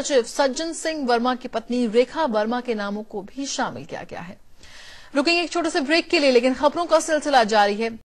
सचिव सज्जन सिंह वर्मा की पत्नी रेखा वर्मा के नामों को भी शामिल किया गया है। रुकेंगे एक छोटे से ब्रेक के लिए, लेकिन खबरों का सिलसिला जारी है।